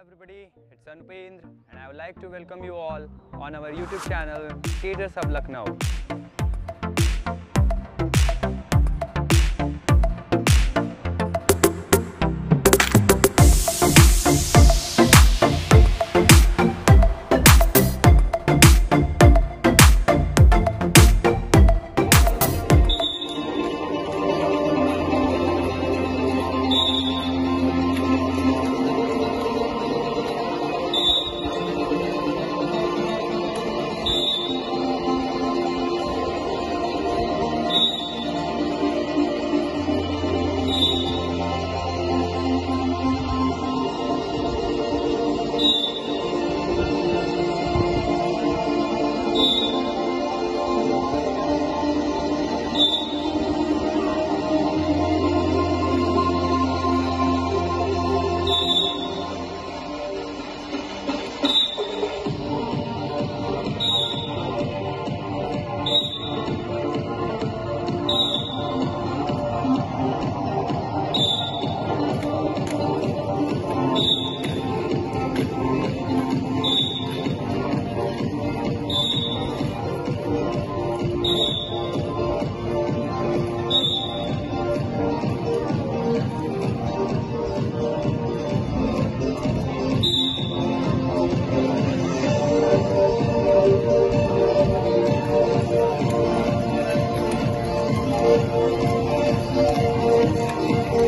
everybody, it's Anupendra and I would like to welcome you all on our YouTube channel Caters of Lucknow.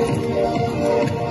Música